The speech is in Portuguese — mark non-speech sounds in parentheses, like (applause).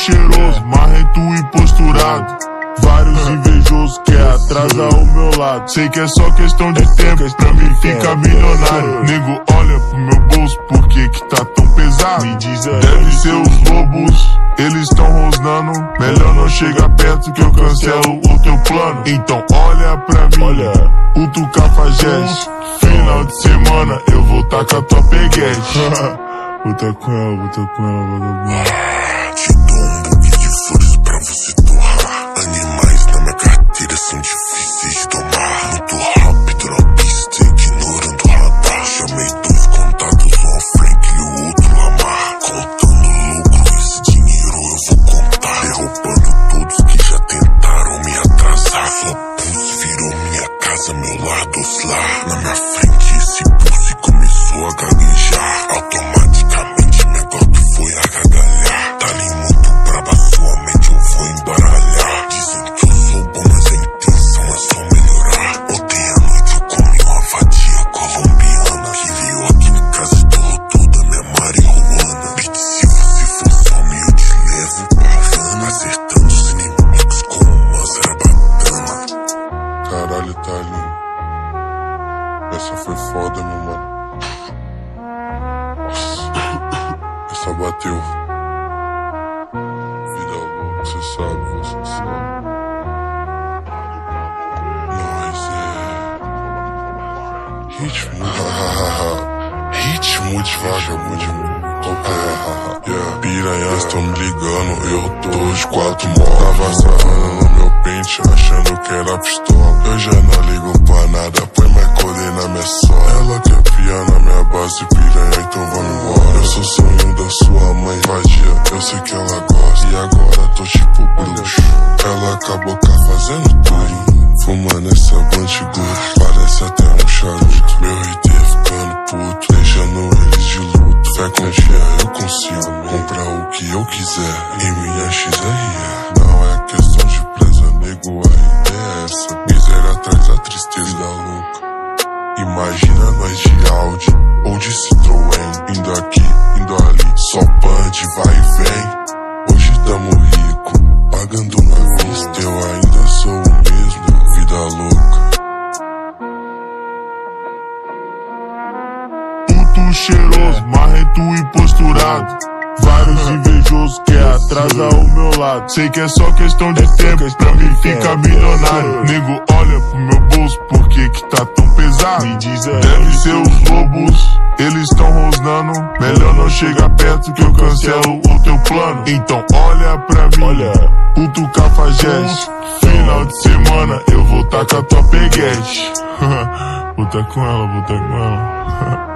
cheiroso, marrento e posturado. Vários invejosos que atrasa o meu lado. Sei que é só questão de tempo pra mim ficar milionário. Nego, olha pro meu bolso, por que que tá tão pesado? Me diz aí. Deve ser os lobos, eles tão rosnando. Melhor não chegar perto que eu cancelo o teu plano. Então olha pra mim, olha. o tu cafajeste. Final de semana eu vou tacar tua peguete. (laughs) vou tá com ela, vou tá com ela, vagabundo. Essa foi foda, meu mano. Nossa. Essa bateu. Vida louca, você sabe, você sabe. Nós é. Ritmo. (laughs) Ritmo de vagabundo. Ok, (laughs) yeah. Piranhas tão me ligando, eu tô de quatro motos. Tava sarrando no meu pente, achando que era pistola. Eu já não ligo pra nada, põe mais colher gosta. E agora tô tipo bruxo. Ela acabou cá fazendo tudo. Fumando essa bandigoura, parece até um charuto. Meu RT ficando puto, deixando eles de luto. Fé com dia eu consigo comprar o que eu quiser. E minha XRE não é questão de presa, nego. A ideia é essa: miséria traz a tristeza da louca. Imagina nós de Audi ou de Citroën, indo aqui, indo ali, só punch, vai e vem. Puto cheiroso, marrento e posturado. Vários invejosos que atrasa o meu lado. Sei que é só questão de tempo pra mim ficar milionário. Nego, olha pro meu bolso, por que que tá tão pesado? Deve ser os lobos, eles tão rosnando. Melhor não chegar perto que eu cancelo o teu plano. Então olha pra mim, olha. puto cafajeste. Final de semana eu vou tacar tua peguete. (laughs) vou tá com ela, vou tá com ela. (laughs)